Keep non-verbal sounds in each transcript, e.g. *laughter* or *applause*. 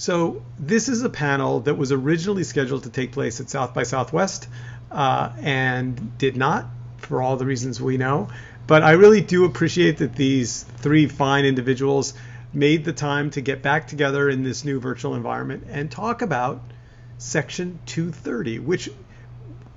So, this is a panel that was originally scheduled to take place at South by Southwest uh, and did not, for all the reasons we know. But I really do appreciate that these three fine individuals made the time to get back together in this new virtual environment and talk about Section 230, which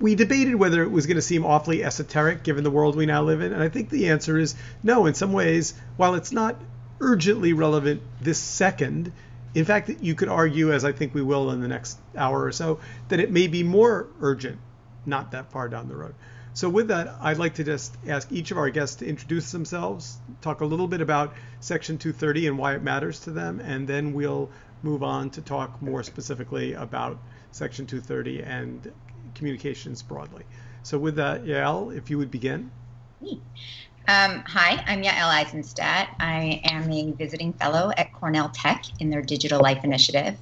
we debated whether it was going to seem awfully esoteric given the world we now live in. And I think the answer is no. In some ways, while it's not urgently relevant this second, in fact, you could argue, as I think we will in the next hour or so, that it may be more urgent not that far down the road. So with that, I'd like to just ask each of our guests to introduce themselves, talk a little bit about Section 230 and why it matters to them, and then we'll move on to talk more specifically about Section 230 and communications broadly. So with that, Yael, if you would begin. Um, hi, I'm Yael Eisenstadt. I am a visiting fellow at Cornell Tech in their Digital Life Initiative.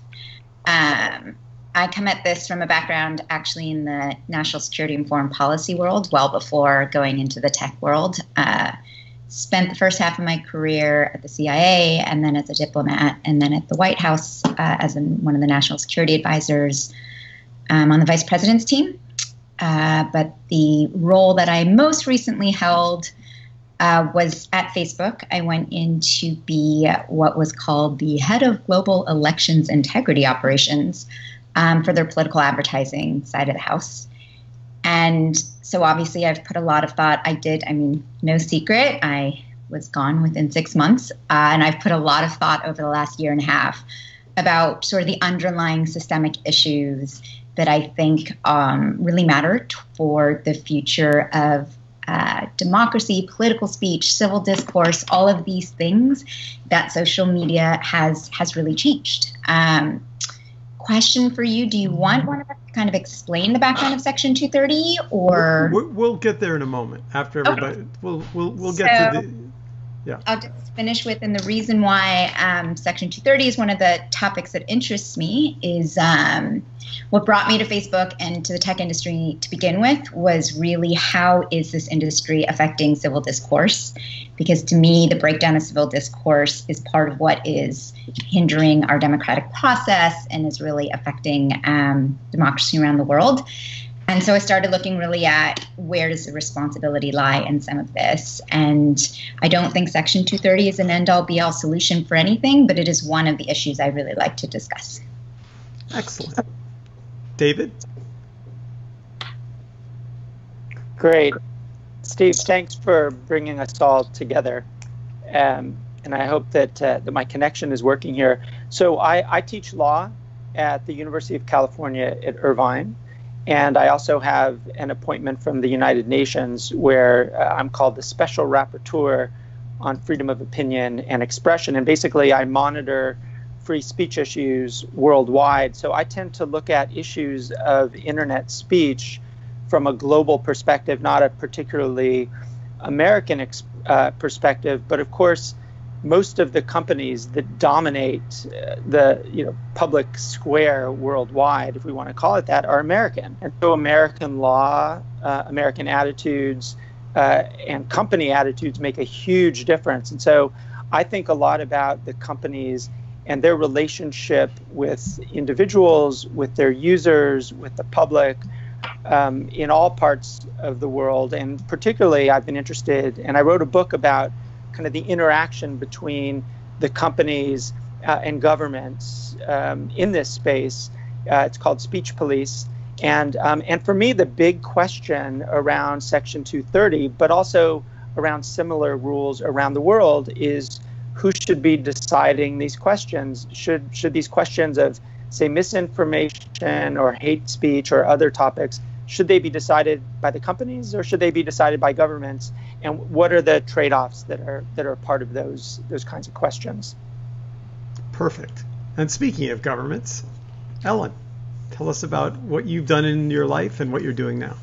Um, I come at this from a background actually in the national security and foreign policy world well before going into the tech world. Uh, spent the first half of my career at the CIA and then as a diplomat and then at the White House uh, as one of the national security advisors um, on the vice president's team. Uh, but the role that I most recently held uh, was at Facebook. I went in to be what was called the head of global elections integrity operations um, for their political advertising side of the house. And so obviously, I've put a lot of thought. I did, I mean, no secret, I was gone within six months. Uh, and I've put a lot of thought over the last year and a half about sort of the underlying systemic issues that I think um, really matter for the future of uh, democracy, political speech, civil discourse, all of these things that social media has has really changed. Um, question for you. Do you want one of us to kind of explain the background of Section 230 or? We'll, we'll get there in a moment after everybody. Okay. We'll, we'll, we'll get so, to the. Yeah. I'll just finish with, and the reason why um, Section 230 is one of the topics that interests me is um, what brought me to Facebook and to the tech industry to begin with was really how is this industry affecting civil discourse? Because to me, the breakdown of civil discourse is part of what is hindering our democratic process and is really affecting um, democracy around the world. And so I started looking really at where does the responsibility lie in some of this. And I don't think Section 230 is an end all be all solution for anything, but it is one of the issues I really like to discuss. Excellent. David? Great. Steve, thanks for bringing us all together. Um, and I hope that, uh, that my connection is working here. So I, I teach law at the University of California at Irvine. And I also have an appointment from the United Nations where uh, I'm called the Special Rapporteur on Freedom of Opinion and Expression. And basically, I monitor free speech issues worldwide. So I tend to look at issues of internet speech from a global perspective, not a particularly American ex- uh, perspective. But of course, most of the companies that dominate uh, the you know public square worldwide, if we want to call it that, are American. And so American law, uh, American attitudes, uh, and company attitudes make a huge difference. And so I think a lot about the companies and their relationship with individuals, with their users, with the public um, in all parts of the world. And particularly, I've been interested, and I wrote a book about kind of the interaction between the companies uh, and governments um, in this space. Uh, it's called Speech Police. And, um, and for me, the big question around Section 230, but also around similar rules around the world, is who should be deciding these questions? Should should these questions of say misinformation or hate speech or other topics should they be decided by the companies or should they be decided by governments? And what are the trade-offs that are that are part of those those kinds of questions? Perfect. And speaking of governments, Ellen, tell us about what you've done in your life and what you're doing now.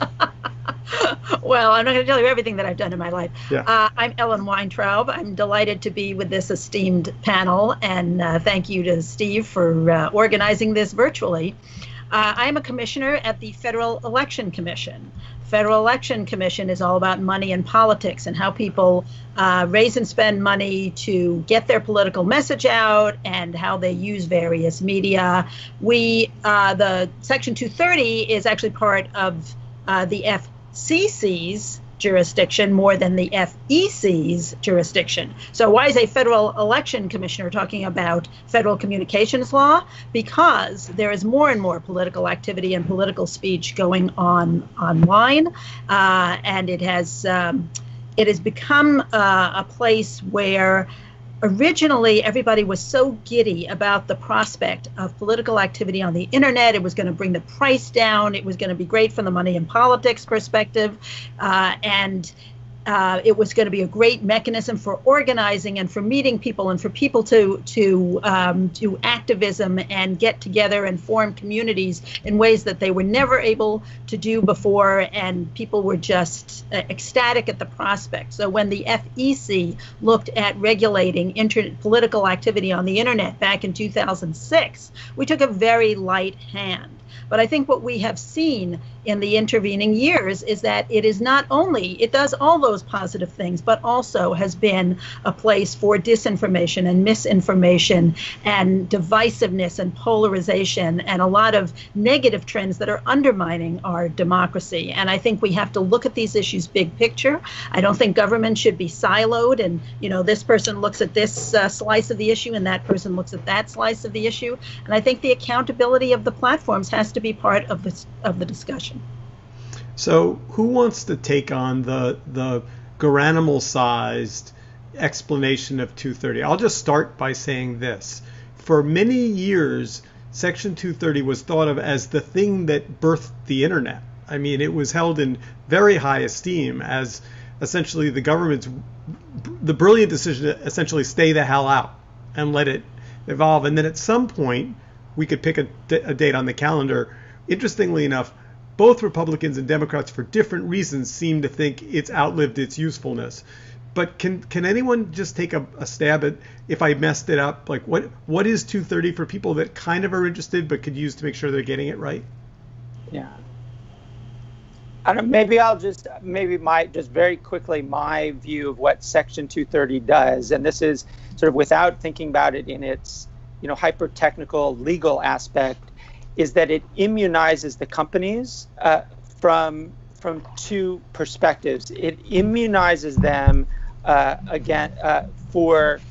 *laughs* well, I'm not going to tell you everything that I've done in my life. Yeah. Uh, I'm Ellen Weintraub. I'm delighted to be with this esteemed panel, and uh, thank you to Steve for uh, organizing this virtually. Uh, I'm a commissioner at the Federal Election Commission. Federal Election Commission is all about money and politics and how people uh, raise and spend money to get their political message out and how they use various media. We, uh, the Section 230 is actually part of uh, the FCC's jurisdiction more than the FEC's jurisdiction. So, why is a federal election commissioner talking about federal communications law? Because there is more and more political activity and political speech going on online, uh, and it has um, it has become uh, a place where originally everybody was so giddy about the prospect of political activity on the internet. It was going to bring the price down. It was going to be great from the money and politics perspective. Uh, and uh, it was going to be a great mechanism for organizing and for meeting people and for people to to um, do activism and get together and form communities in ways that they were never able to do before, and people were just uh, ecstatic at the prospect. So when the FEC looked at regulating internet political activity on the internet back in 2006, we took a very light hand. But I think what we have seen in the intervening years is that it is not only, it does all those positive things, but also has been a place for disinformation and misinformation and divisiveness and polarization and a lot of negative trends that are undermining our democracy. And I think we have to look at these issues big picture. I don't think government should be siloed and, you know, this person looks at this uh, slice of the issue and that person looks at that slice of the issue. And I think the accountability of the platforms has to be part of the, of the discussion. So, who wants to take on the the Garanimal sized explanation of 230? I'll just start by saying this. For many years, Section 230 was thought of as the thing that birthed the internet. I mean, it was held in very high esteem as essentially the government's the brilliant decision to essentially stay the hell out and let it evolve. And then at some point, we could pick a, a date on the calendar. Interestingly enough, both Republicans and Democrats, for different reasons, seem to think it's outlived its usefulness. But can can anyone just take a, a, stab at if I messed it up? Like what what is 230 for people that kind of are interested but could use to make sure they're getting it right? Yeah. I don't, maybe I'll just maybe my just very quickly my view of what Section 230 does, and this is sort of without thinking about it in its you know hyper technical legal aspect is that it immunizes the companies uh, from from two perspectives. It immunizes them uh, again uh, for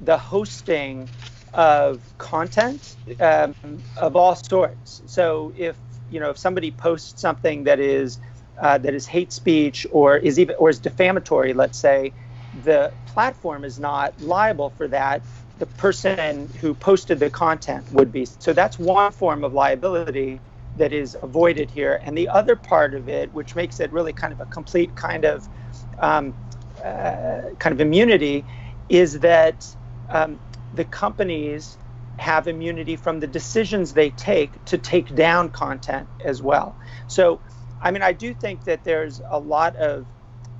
the hosting of content um, of all sorts. So if you know if somebody posts something that is uh, that is hate speech or is even or is defamatory, let's say, the platform is not liable for that the person who posted the content would be. So that's one form of liability that is avoided here. And the other part of it, which makes it really kind of a complete kind of um, uh, kind of immunity, is that um, the companies have immunity from the decisions they take to take down content as well. So, I mean, I do think that there's a lot of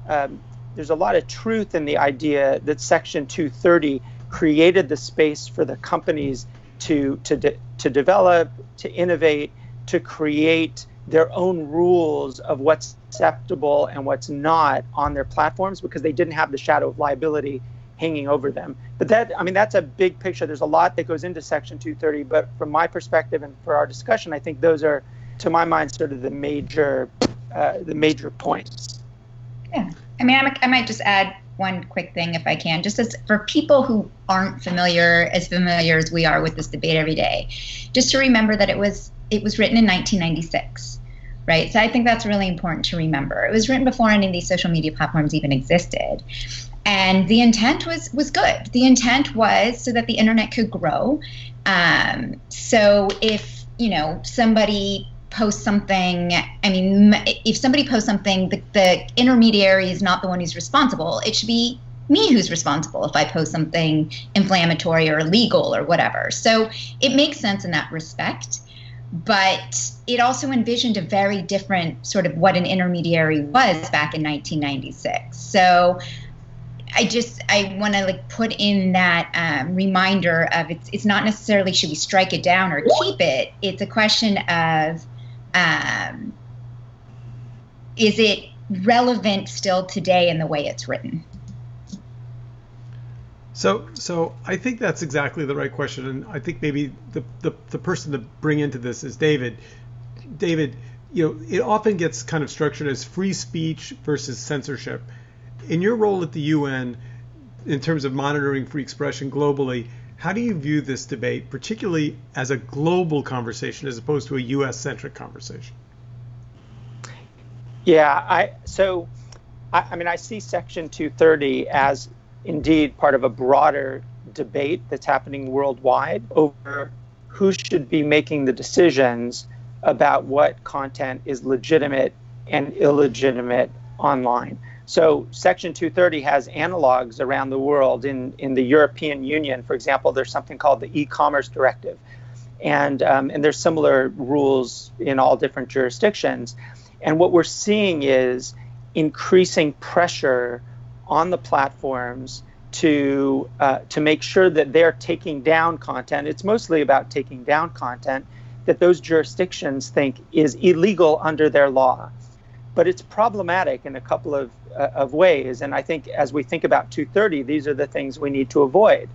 um, there's a lot of truth in the idea that Section 230 created the space for the companies to to de- to develop, to innovate, to create their own rules of what's acceptable and what's not on their platforms because they didn't have the shadow of liability hanging over them. But that, I mean, that's a big picture. There's a lot that goes into Section 230. But from my perspective and for our discussion, I think those are, to my mind, sort of the major, uh, the major points. Yeah, I mean, I might just add one quick thing if I can, just as for people who aren't familiar, as familiar as we are with this debate every day, just to remember that it was it was written in 1996, right? So I think that's really important to remember. It was written before any of these social media platforms even existed, and the intent was was good. The intent was so that the internet could grow. Um, so if you know somebody posts something, I mean, if somebody posts something, the, the intermediary is not the one who's responsible. It should be me who's responsible if I post something inflammatory or illegal or whatever. So it makes sense in that respect. But it also envisioned a very different sort of what an intermediary was back in 1996. So I just I want to like put in that um, reminder of it's it's not necessarily should we strike it down or keep it. It's a question of um, is it relevant still today in the way it's written. So, so I think that's exactly the right question, and I think maybe the, the, the person to bring into this is David. David, you know, it often gets kind of structured as free speech versus censorship. In your role at the UN, in terms of monitoring free expression globally, how do you view this debate, particularly as a global conversation as opposed to a U.S. centric conversation? Yeah, I so I, I mean I see Section 230 as indeed part of a broader debate that's happening worldwide over who should be making the decisions about what content is legitimate and illegitimate online. So Section 230 has analogs around the world. In, in the European Union, for example, there's something called the e-commerce directive. And, um, and there's similar rules in all different jurisdictions. And what we're seeing is increasing pressure on the platforms to uh, to make sure that they're taking down content. It's mostly about taking down content that those jurisdictions think is illegal under their law. But it's problematic in a couple of, uh, of ways. And I think as we think about 230, these are the things we need to avoid.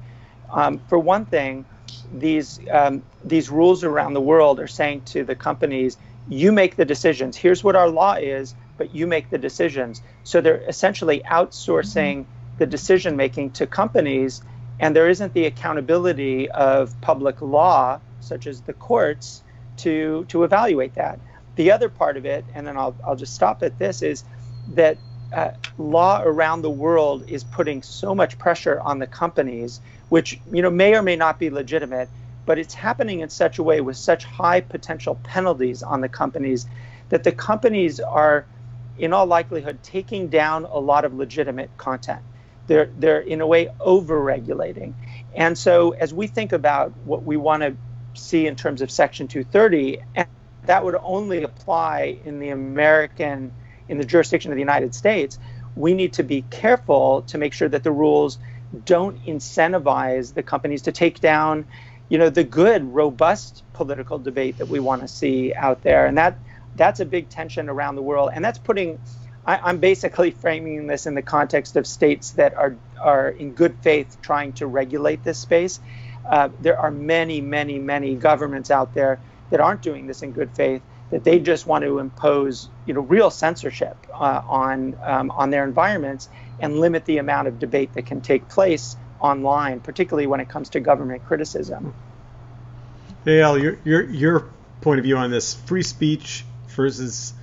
Um, for one thing, these um, these rules around the world are saying to the companies, you make the decisions. Here's what our law is but you make the decisions. So they're essentially outsourcing the decision making to companies, and there isn't the accountability of public law, such as the courts, to to evaluate that. The other part of it, and then I'll I'll just stop at this, is that uh, law around the world is putting so much pressure on the companies, which you know may or may not be legitimate, but it's happening in such a way with such high potential penalties on the companies that the companies are in all likelihood, taking down a lot of legitimate content. They're, they're in a way over regulating. And so, as we think about what we want to see in terms of Section 230, and that would only apply in the American, in the jurisdiction of the United States, we need to be careful to make sure that the rules don't incentivize the companies to take down you know the good robust political debate that we want to see out there and that that's a big tension around the world, and that's putting. I, am basically framing this in the context of states that are are in good faith trying to regulate this space. Uh, there are many, many, many governments out there that aren't doing this in good faith. That they just want to impose, you know, real censorship uh, on um, on their environments and limit the amount of debate that can take place online, particularly when it comes to government criticism. Yael, your your your point of view on this free speech versus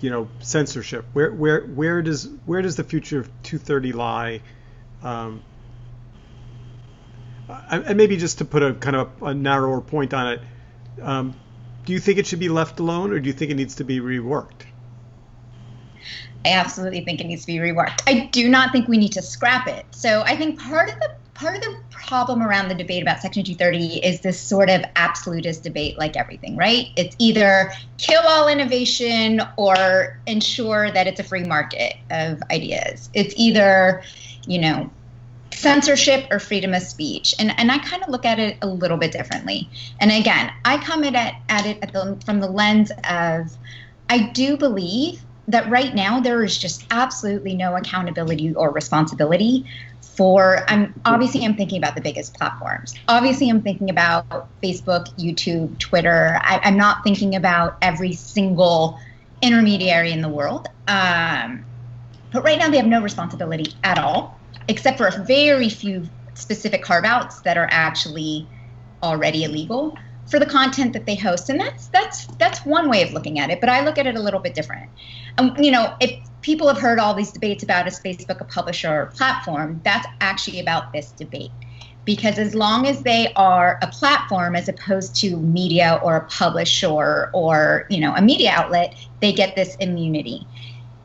you know censorship. Where where where does where does the future of 230 lie? Um, and maybe just to put a kind of a narrower point on it, um, do you think it should be left alone, or do you think it needs to be reworked? I absolutely think it needs to be reworked. I do not think we need to scrap it. So I think part of the part of the problem around the debate about Section 230 is this sort of absolutist debate, like everything, right? It's either kill all innovation or ensure that it's a free market of ideas. It's either, you know, censorship or freedom of speech. And and I kind of look at it a little bit differently. And again, I come at it at it at the, from the lens of I do believe that right now there is just absolutely no accountability or responsibility for i'm obviously i'm thinking about the biggest platforms obviously i'm thinking about facebook youtube twitter I, am not thinking about every single intermediary in the world um, but right now they have no responsibility at all except for a very few specific carve outs that are actually already illegal for the content that they host. And that's that's that's one way of looking at it but i look at it a little bit different. Um, you know if people have heard all these debates about is facebook a publisher or platform that's actually about this debate. Because as long as they are a platform as opposed to media or a publisher or you know a media outlet they get this immunity.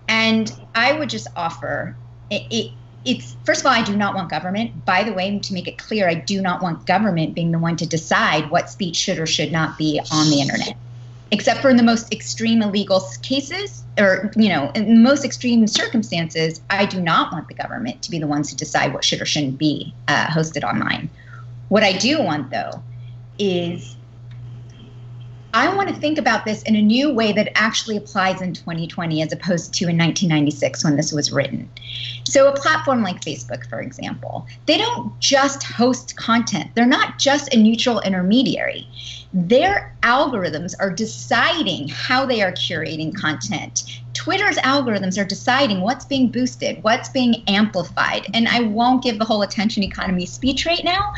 And i would just offer it, it it's first of all, I do not want government. By the way, to make it clear, I do not want government being the one to decide what speech should or should not be on the internet. except for in the most extreme illegal cases or you know in the most extreme circumstances i do not want the government to be the ones to decide what should or shouldn't be uh, hosted online what i do want though is I want to think about this in a new way that actually applies in 2020 as opposed to in 1996 when this was written. So, a platform like Facebook, for example, they don't just host content, they're not just a neutral intermediary. Their algorithms are deciding how they are curating content. Twitter's algorithms are deciding what's being boosted, what's being amplified. And I won't give the whole attention economy speech right now,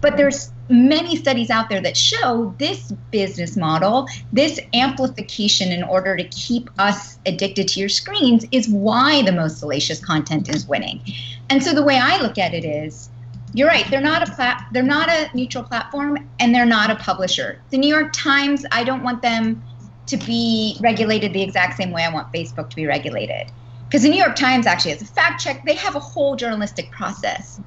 but there's many studies out there that show this business model, this amplification in order to keep us addicted to your screens is why the most salacious content is winning. And so the way I look at it is you're right, they're not a plat- they're not a neutral platform and they're not a publisher. The New York Times, I don't want them to be regulated the exact same way I want Facebook to be regulated. Because the New York Times actually has a fact check, they have a whole journalistic process.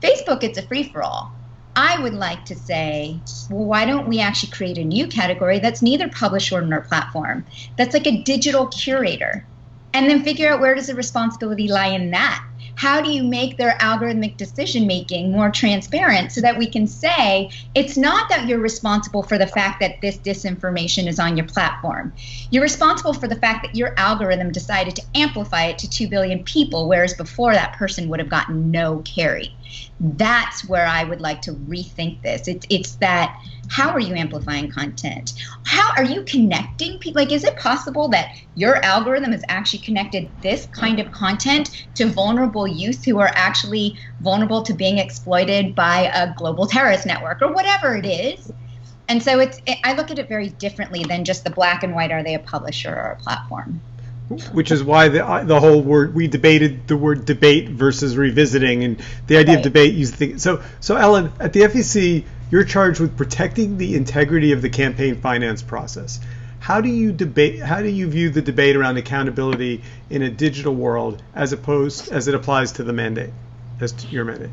Facebook, it's a free for all I would like to say, well, why don't we actually create a new category that's neither publisher nor platform? That's like a digital curator. And then figure out where does the responsibility lie in that? How do you make their algorithmic decision making more transparent so that we can say it's not that you're responsible for the fact that this disinformation is on your platform. You're responsible for the fact that your algorithm decided to amplify it to 2 billion people, whereas before that person would have gotten no carry that's where I would like to rethink this. It's it's that how are you amplifying content? How are you connecting people? Like, is it possible that your algorithm has actually connected this kind of content to vulnerable youth who are actually vulnerable to being exploited by a global terrorist network or whatever it is? And so it's it, I look at it very differently than just the black and white. Are they a publisher or a platform? Which is why the uh, the whole word we debated the word debate versus revisiting and the idea right. of debate you think so so Ellen at the FEC you're charged with protecting the integrity of the campaign finance process how do you debate how do you view the debate around accountability in a digital world as opposed as it applies to the mandate as to your mandate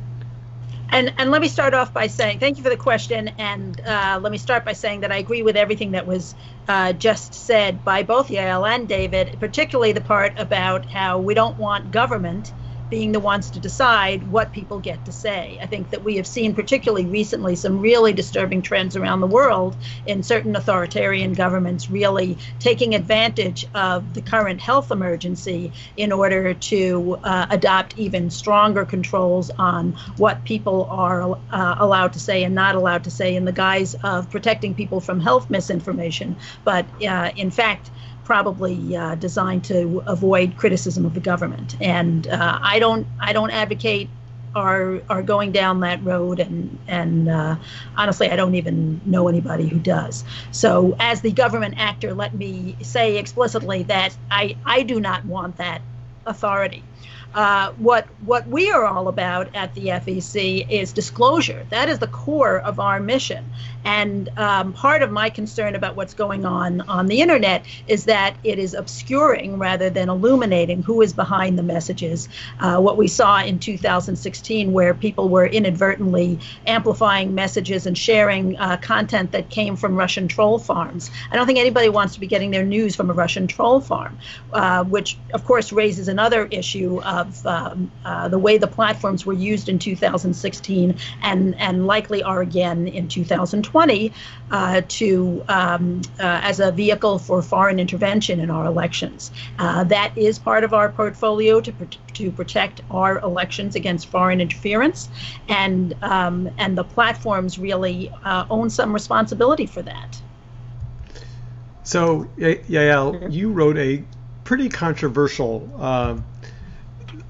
and, and let me start off by saying thank you for the question. And uh, let me start by saying that I agree with everything that was uh, just said by both Yael and David, particularly the part about how we don't want government being the ones to decide what people get to say. I think that we have seen, particularly recently, some really disturbing trends around the world in certain authoritarian governments really taking advantage of the current health emergency in order to uh, adopt even stronger controls on what people are uh, allowed to say and not allowed to say in the guise of protecting people from health misinformation. But uh, in fact, probably uh, designed to avoid criticism of the government. And uh, I don't I don't advocate are are going down that road and and uh, honestly I don't even know anybody who does. So as the government actor, let me say explicitly that I I do not want that authority. Uh, what what we are all about at the FEC is disclosure. That is the core of our mission. And um, part of my concern about what's going on on the internet is that it is obscuring rather than illuminating who is behind the messages. Uh, what we saw in 2016, where people were inadvertently amplifying messages and sharing uh, content that came from Russian troll farms. I don't think anybody wants to be getting their news from a Russian troll farm, uh, which of course raises another issue of um, uh, the way the platforms were used in 2016 and, and likely are again in 2020 uh, to um, uh, as a vehicle for foreign intervention in our elections. Uh, that is part of our portfolio to, to protect our elections against foreign interference, and um, and the platforms really uh, own some responsibility for that. So, Yael, you wrote a pretty controversial uh,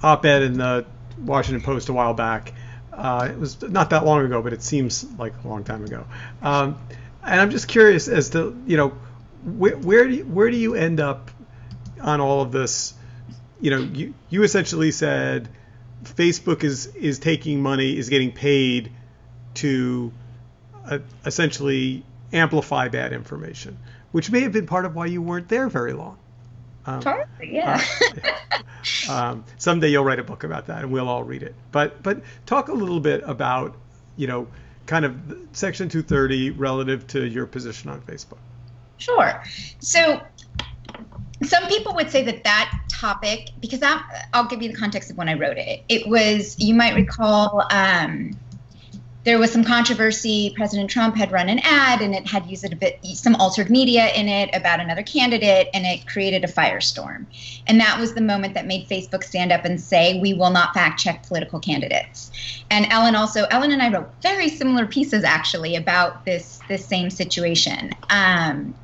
op-ed in the Washington Post a while back. Uh, it was not that long ago, but it seems like a long time ago. Um, and I'm just curious as to you know where where do you, where do you end up on all of this? You know, you you essentially said Facebook is is taking money, is getting paid to uh, essentially amplify bad information, which may have been part of why you weren't there very long. Um, yeah. uh, *laughs* um, someday you'll write a book about that, and we'll all read it. But but talk a little bit about you know kind of Section 230 relative to your position on Facebook. Sure. So some people would say that that topic, because that, I'll give you the context of when I wrote it. It was, you might recall, um, there was some controversy. President Trump had run an ad and it had used a bit, some altered media in it about another candidate, and it created a firestorm. And that was the moment that made Facebook stand up and say, We will not fact check political candidates. And Ellen also, Ellen and I wrote very similar pieces actually about this, this same situation. Um,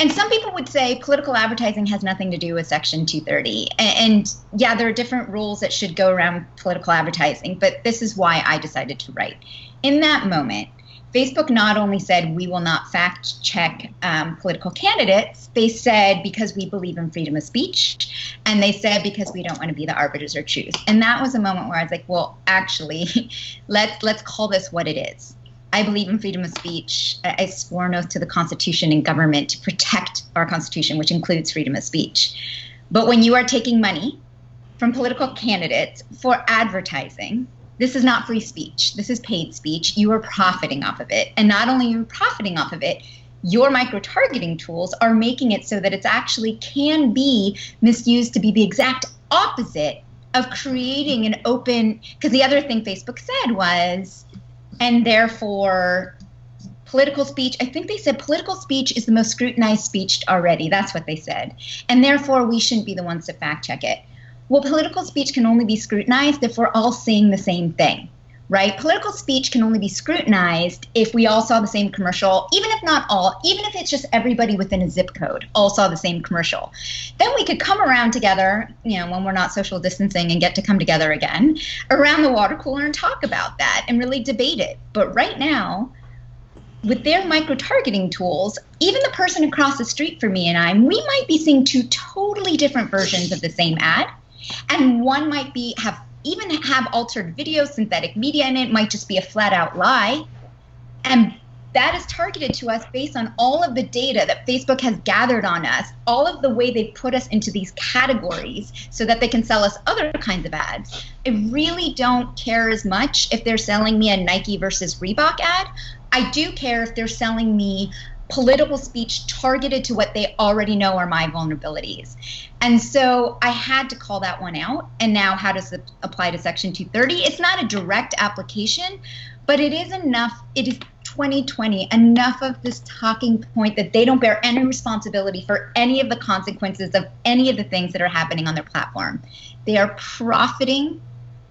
and some people would say political advertising has nothing to do with Section 230. And, and, yeah, there are different rules that should go around political advertising, but this is why I decided to write. In that moment, Facebook not only said we will not fact check um, political candidates, they said because we believe in freedom of speech, and they said because we don't want to be the arbiters or choose. And that was a moment where I was like, well, actually, *laughs* let's let's call this what it is. I believe in freedom of speech. I swore an oath to the Constitution and government to protect our Constitution, which includes freedom of speech. But when you are taking money from political candidates for advertising, this is not free speech. This is paid speech. You are profiting off of it. And not only are you profiting off of it, your micro targeting tools are making it so that it actually can be misused to be the exact opposite of creating an open. Because the other thing Facebook said was, and therefore political speech i think they said political speech is the most scrutinized speech already. That's what they said. And therefore we shouldn't be the ones to fact check it. Well political speech can only be scrutinized if we're all saying the same thing right political speech can only be scrutinized if we all saw the same commercial even if not all even if it's just everybody within a zip code all saw the same commercial then we could come around together you know when we're not social distancing and get to come together again around the water cooler and talk about that and really debate it but right now with their micro targeting tools, even the person across the street from me and I, we might be seeing two totally different versions of the same ad. And one might be have even have altered video, synthetic media in it, might just be a flat out lie. And that is targeted to us based on all of the data that Facebook has gathered on us, all of the way they put us into these categories so that they can sell us other kinds of ads. I really don't care as much if they're selling me a Nike versus Reebok ad. I do care if they're selling me political speech targeted to what they already know are my vulnerabilities. And so I had to call that one out. And now, how does it apply to Section 230? It's not a direct application, but it is enough. It is 2020, enough of this talking point that they don't bear any responsibility for any of the consequences of any of the things that are happening on their platform. They are profiting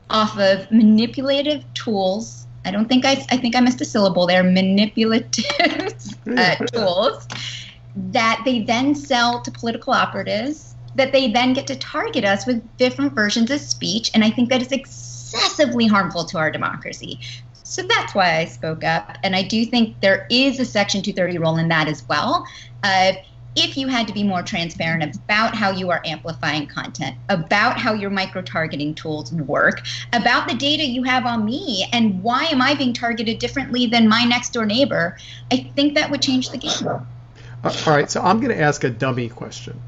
off of manipulative tools I don't think I, I think I missed a syllable there, manipulative *laughs* uh, tools that they then sell to political operatives that they then get to target us with different versions of speech. And I think that is excessively harmful to our democracy. So that's why I spoke up. And I do think there is a Section 230 role in that as well. Uh, if you had to be more transparent about how you are amplifying content, about how your micro targeting tools work, about the data you have on me, and why am I being targeted differently than my next door neighbor, I think that would change the game. Uh, all right, so I'm going to ask a dummy question.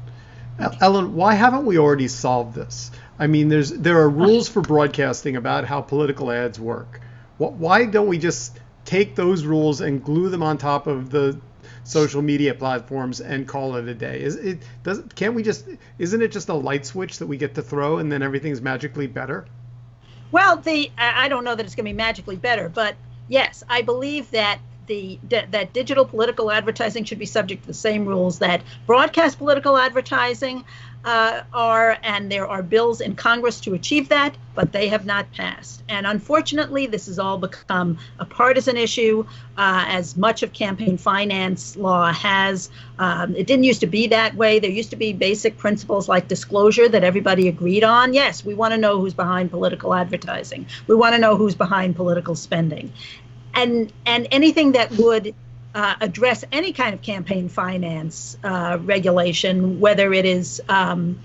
Ellen, why haven't we already solved this? I mean, there's there are rules for broadcasting about how political ads work. Why don't we just take those rules and glue them on top of the social media platforms and call it a day. Is it does can't we just isn't it just a light switch that we get to throw and then everything's magically better? Well, the I don't know that it's going to be magically better, but yes, I believe that the that digital political advertising should be subject to the same rules that broadcast political advertising uh, are, and there are bills in Congress to achieve that, but they have not passed. And unfortunately, this has all become a partisan issue, uh, as much of campaign finance law has. Um, it didn't used to be that way. There used to be basic principles like disclosure that everybody agreed on. Yes, we want to know who's behind political advertising. We want to know who's behind political spending, and and anything that would uh, address any kind of campaign finance uh, regulation, whether it is um,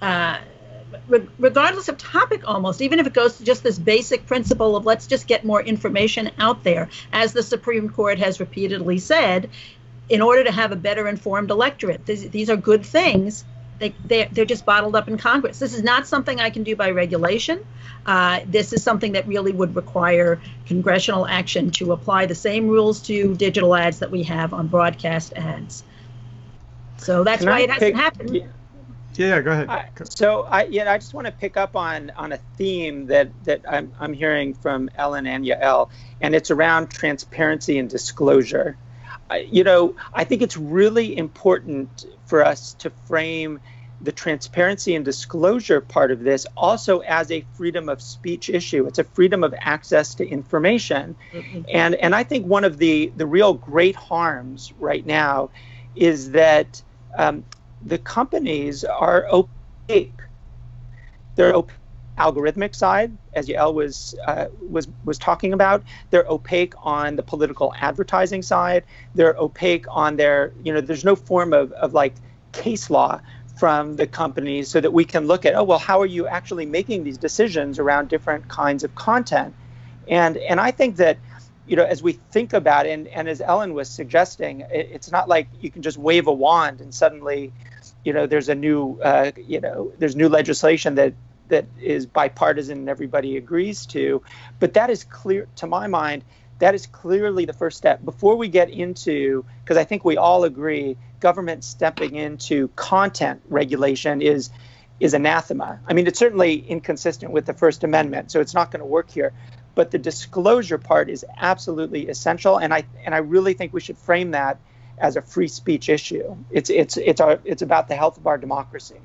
uh, re- regardless of topic almost, even if it goes to just this basic principle of let's just get more information out there, as the Supreme Court has repeatedly said, in order to have a better informed electorate. These, these are good things. They, they're, they're just bottled up in Congress. This is not something I can do by regulation. Uh, this is something that really would require congressional action to apply the same rules to digital ads that we have on broadcast ads. So that's Can why I it hasn't pick- happened. Yeah, yeah, go ahead. I, so I yeah, I just want to pick up on on a theme that that I'm I'm hearing from Ellen and Yael, and it's around transparency and disclosure. I, you know, I think it's really important for us to frame the transparency and disclosure part of this also as a freedom of speech issue. It's a freedom of access to information. And and I think one of the the real great harms right now is that um, the companies are opaque. They're opaque algorithmic side, as Yael was uh, was was talking about. They're opaque on the political advertising side. They're opaque on their you know. There's no form of of like case law from the companies so that we can look at oh well how are you actually making these decisions around different kinds of content and and i think that you know as we think about it and, and as ellen was suggesting it, it's not like you can just wave a wand and suddenly you know there's a new uh, you know there's new legislation that that is bipartisan and everybody agrees to. But that is clear to my mind that is clearly the first step. Before we get into because i think we all agree government stepping into content regulation is is anathema. I mean it's certainly inconsistent with the first amendment so it's not going to work here. But the disclosure part is absolutely essential and i and i really think we should frame that as a free speech issue. It's it's it's our it's about the health of our democracy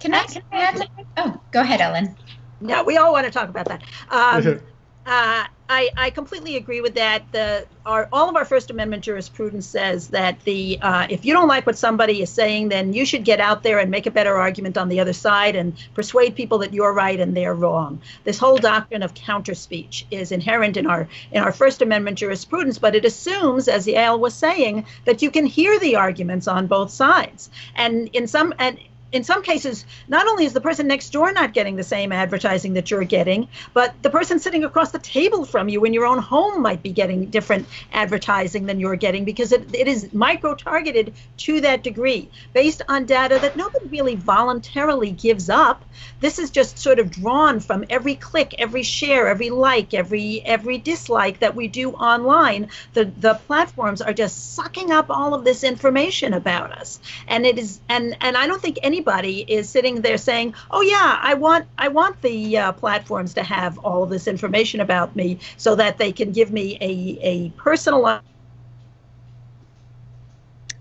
Can I, can I add something? Oh, go ahead, Ellen. Yeah, we all want to talk about that. Um, *laughs* uh, I, I completely agree with that. The our all of our First Amendment jurisprudence says that the uh, if you don't like what somebody is saying, then you should get out there and make a better argument on the other side and persuade people that you're right and they're wrong. This whole doctrine of counter speech is inherent in our in our First Amendment jurisprudence, but it assumes, as Yael was saying, that you can hear the arguments on both sides. And in some and in some cases, not only is the person next door not getting the same advertising that you're getting, but the person sitting across the table from you in your own home might be getting different advertising than you're getting because it, it is micro targeted to that degree based on data that nobody really voluntarily gives up. This is just sort of drawn from every click, every share, every like, every every dislike that we do online. The the platforms are just sucking up all of this information about us. And it is and and I don't think any anybody is sitting there saying, "Oh yeah, I want I want the uh, platforms to have all of this information about me so that they can give me a a personalized."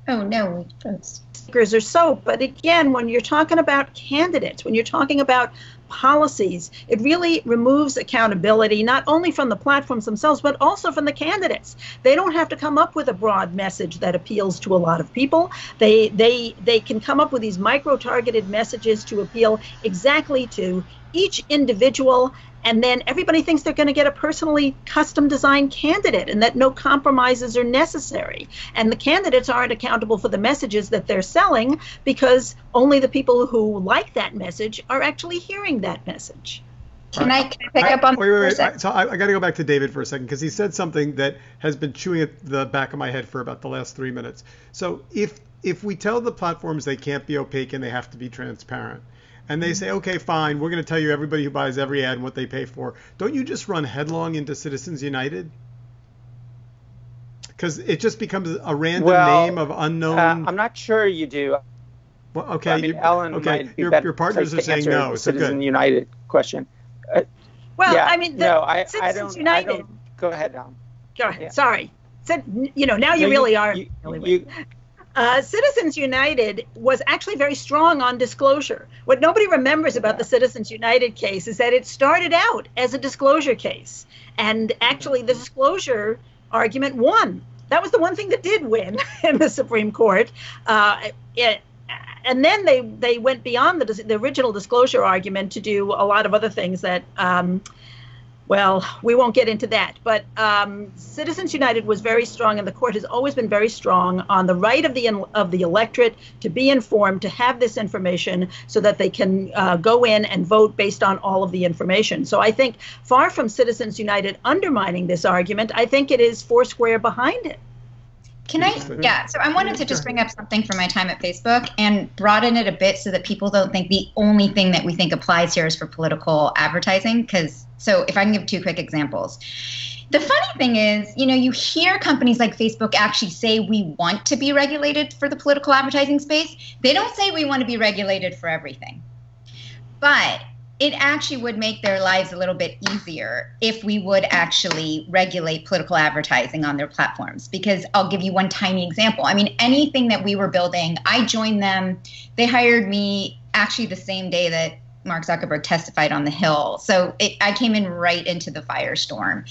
Oh no, we. Stickers or soap, but again, when you're talking about candidates, when you're talking about policies, it really removes accountability not only from the platforms themselves, but also from the candidates. They don't have to come up with a broad message that appeals to a lot of people. They they they can come up with these micro-targeted messages to appeal exactly to each individual and then everybody thinks they're going to get a personally custom designed candidate and that no compromises are necessary and the candidates aren't accountable for the messages that they're selling because only the people who like that message are actually hearing that message. Can I, can I pick I, up on wait wait wait. I, so I, I got to go back to David for a second because he said something that has been chewing at the back of my head for about the last three minutes. So if if we tell the platforms they can't be opaque and they have to be transparent and they mm-hmm. say, okay, fine, we're going to tell you everybody who buys every ad and what they pay for. Don't you just run headlong into Citizens United? Because it just becomes a random well, name of unknown. Uh, I'm not sure you do. Well, okay, I mean, Ellen okay, your, your, partners are saying no. So Citizen good. United question. Uh, well, yeah, I mean, the, no, I, Citizens I don't, United. I don't, go ahead, Dom. Go ahead. Yeah. Sorry. Said, you know, now you No, really are. You, anyway. you, Uh, Citizens United was actually very strong on disclosure. What nobody remembers about the Citizens United case is that it started out as a disclosure case. And actually, the disclosure argument won. That was the one thing that did win *laughs* in the Supreme Court. Uh, it, and then they, they went beyond the, the original disclosure argument to do a lot of other things that. Um, well, we won't get into that. But um, Citizens United was very strong, and the court has always been very strong on the right of the of the electorate to be informed, to have this information, so that they can uh, go in and vote based on all of the information. So I think, far from Citizens United undermining this argument, I think it is foursquare behind it. Can I? Yeah. So I wanted to just bring up something from my time at Facebook and broaden it a bit so that people don't think the only thing that we think applies here is for political advertising. Because, so if I can give two quick examples. The funny thing is, you know, you hear companies like Facebook actually say we want to be regulated for the political advertising space. They don't say we want to be regulated for everything. But it actually would make their lives a little bit easier if we would actually regulate political advertising on their platforms. Because I'll give you one tiny example. I mean, anything that we were building, I joined them. They hired me actually the same day that Mark Zuckerberg testified on the Hill. So it, I came in right into the firestorm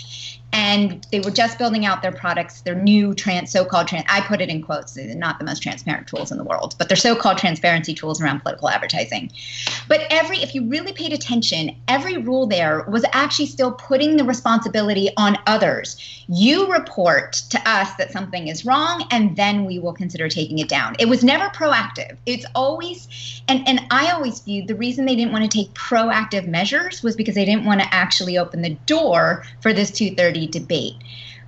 and they were just building out their products, their new trans, so-called trans. I put it in quotes, not the most transparent tools in the world, but they're so-called transparency tools around political advertising. But every, if you really paid attention, every rule there was actually still putting the responsibility on others. You report to us that something is wrong, and then we will consider taking it down. It was never proactive. It's always, and and I always viewed the reason they didn't want to take proactive measures was because they didn't want to actually open the door for this 230 debate.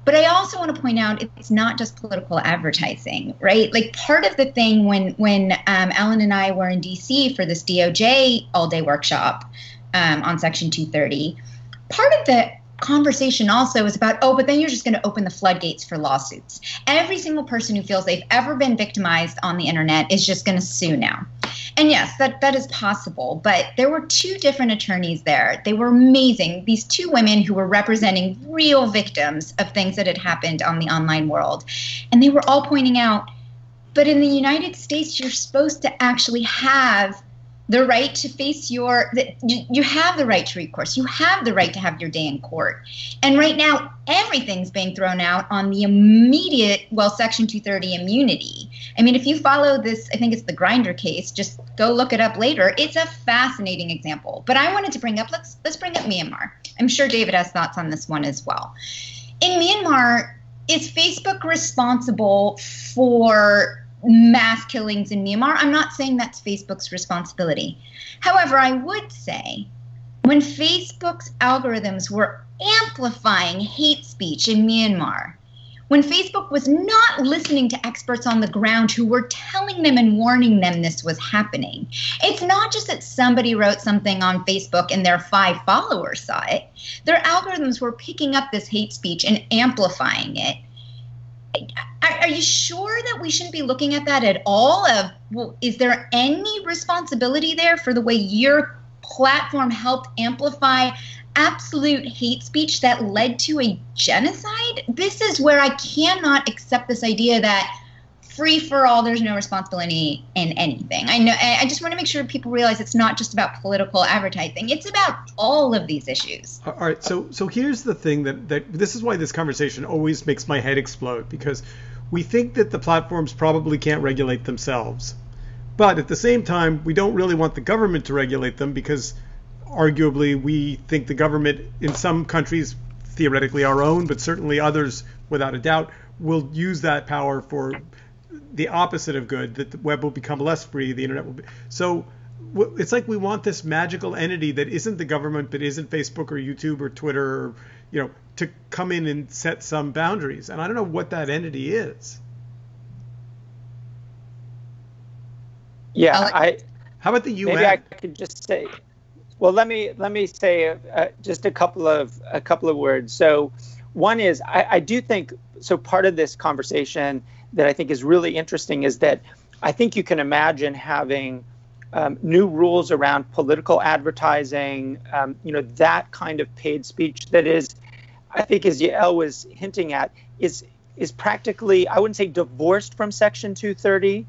But I also want to point out it's not just political advertising, right? Like part of the thing when when um, Ellen and I were in D.C. for this DOJ all day workshop um, on Section 230, part of the conversation also is about oh but then you're just going to open the floodgates for lawsuits every single person who feels they've ever been victimized on the internet is just going to sue now and yes, that, that is possible. But there were two different attorneys there. They were amazing. These two women who were representing real victims of things that had happened on the online world. And they were all pointing out, but in the United States, you're supposed to actually have the right to face your you, you have the right to recourse. You have the right to have your day in court. And right now everything's being thrown out on the immediate well section 230 immunity. I mean if you follow this i think it's the Grindr case just go look it up later. It's a fascinating example. But i wanted to bring up let's let's bring up myanmar. I'm sure david has thoughts on this one as well. In myanmar is facebook responsible for mass killings in Myanmar. I'm not saying that's Facebook's responsibility. However, I would say when Facebook's algorithms were amplifying hate speech in Myanmar, when Facebook was not listening to experts on the ground who were telling them and warning them this was happening. It's not just that somebody wrote something on Facebook and their five followers saw it. Their algorithms were picking up this hate speech and amplifying it are, you sure that we shouldn't be looking at that at all? Of well, is there any responsibility there for the way your platform helped amplify absolute hate speech that led to a genocide? This is where I cannot accept this idea that free for all. There's no responsibility in anything. I know. I just want to make sure people realize it's not just about political advertising. It's about all of these issues. All right. So so here's the thing that that this is why this conversation always makes my head explode because we think that the platforms probably can't regulate themselves, but at the same time we don't really want the government to regulate them because arguably we think the government in some countries theoretically our own but certainly others without a doubt will use that power for the opposite of good that the web will become less free the internet will be so it's like we want this magical entity that isn't the government but isn't facebook or youtube or twitter or you know to come in and set some boundaries and i don't know what that entity is. Yeah i how about the un maybe i could just say well let me let me say uh, just a couple of a couple of words. So one is I, I do think so part of this conversation that I think is really interesting is that I think you can imagine having um, new rules around political advertising, um, you know, that kind of paid speech that is, I think, as Yael was hinting at, is is practically, I wouldn't say divorced from Section 230,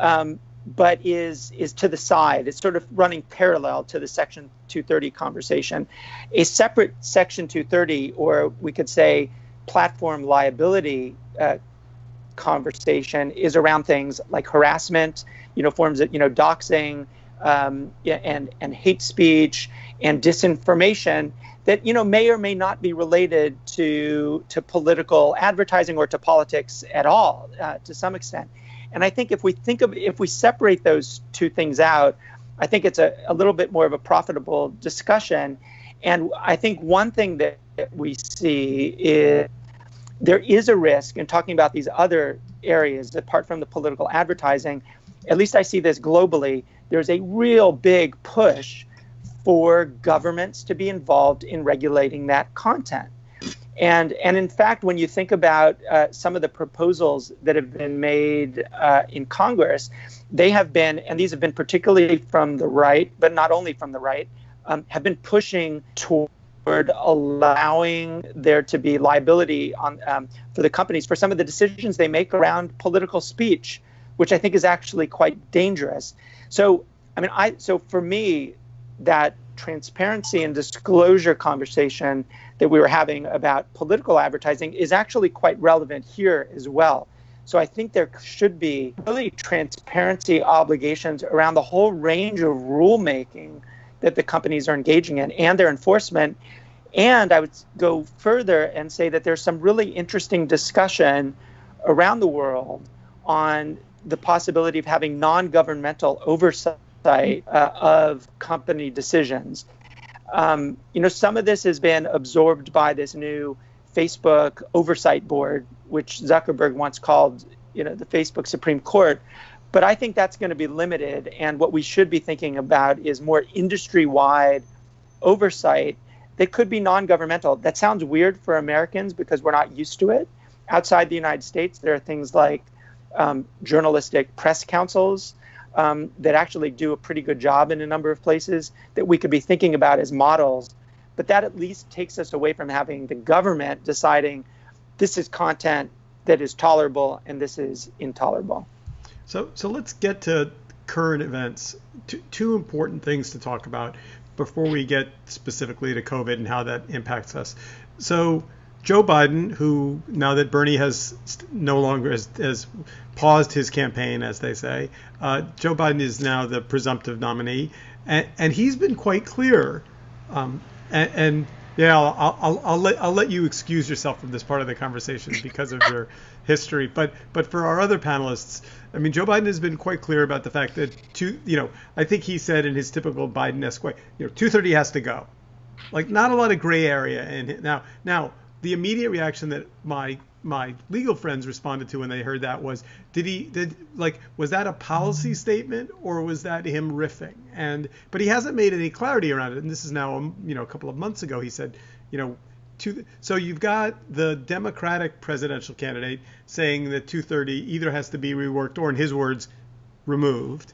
um, but is is to the side. It's sort of running parallel to the Section 230 conversation. A separate Section 230, or we could say platform liability uh, conversation is around things like harassment, you know, forms of, you know, doxing, um, and and hate speech and disinformation that you know may or may not be related to to political advertising or to politics at all uh, to some extent. And I think if we think of if we separate those two things out, I think it's a, a little bit more of a profitable discussion. And I think one thing that we see is there is a risk in talking about these other areas apart from the political advertising. At least I see this globally. There's a real big push for governments to be involved in regulating that content. And, and in fact, when you think about uh, some of the proposals that have been made uh, in Congress, they have been, and these have been particularly from the right, but not only from the right, um, have been pushing toward allowing there to be liability on um, for the companies for some of the decisions they make around political speech, which I think is actually quite dangerous. So, I mean, I so for me, that transparency and disclosure conversation that we were having about political advertising is actually quite relevant here as well. So I think there should be really transparency obligations around the whole range of rulemaking that the companies are engaging in and their enforcement. And I would go further and say that there's some really interesting discussion around the world on the possibility of having non governmental oversight uh, of company decisions. Um, you know, some of this has been absorbed by this new Facebook oversight board, which Zuckerberg once called, you know, the Facebook Supreme Court. But I think that's going to be limited. And what we should be thinking about is more industry wide oversight that could be non governmental. That sounds weird for Americans because we're not used to it. Outside the United States, there are things like um, journalistic press councils um, that actually do a pretty good job in a number of places that we could be thinking about as models. But that at least takes us away from having the government deciding this is content that is tolerable and this is intolerable. So, so let's get to current events. Two, two important things to talk about before we get specifically to COVID and how that impacts us. So, Joe Biden, who now that Bernie has no longer has, has paused his campaign, as they say, uh, Joe Biden is now the presumptive nominee, and, and he's been quite clear. Um, and, and, yeah, I'll, I'll, I'll, let I'll let you excuse yourself from this part of the conversation because of your *laughs* history. But but for our other panelists, I mean, Joe Biden has been quite clear about the fact that two, you know, I think he said in his typical Biden-esque way, you know, 230 has to go. Like not a lot of gray area. And now now the immediate reaction that my my legal friends responded to when they heard that was did he did like was that a policy statement or was that him riffing? And but he hasn't made any clarity around it. And this is now um, you know a couple of months ago he said you know to so you've got the democratic presidential candidate saying that 230 either has to be reworked or in his words removed